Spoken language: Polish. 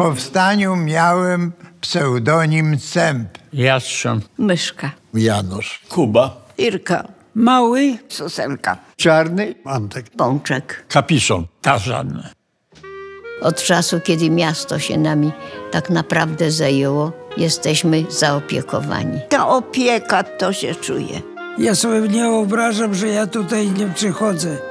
powstaniu miałem pseudonim Cemp. Jastrząb. Myszka. Janusz. Kuba. Irka. Mały. Susenka. Czarny. Antek. Pączek. Kapiszon. Tarzan. Od czasu, kiedy miasto się nami tak naprawdę zajęło, jesteśmy zaopiekowani. Ta opieka to się czuje. Ja sobie nie wyobrażam, że ja tutaj nie przychodzę.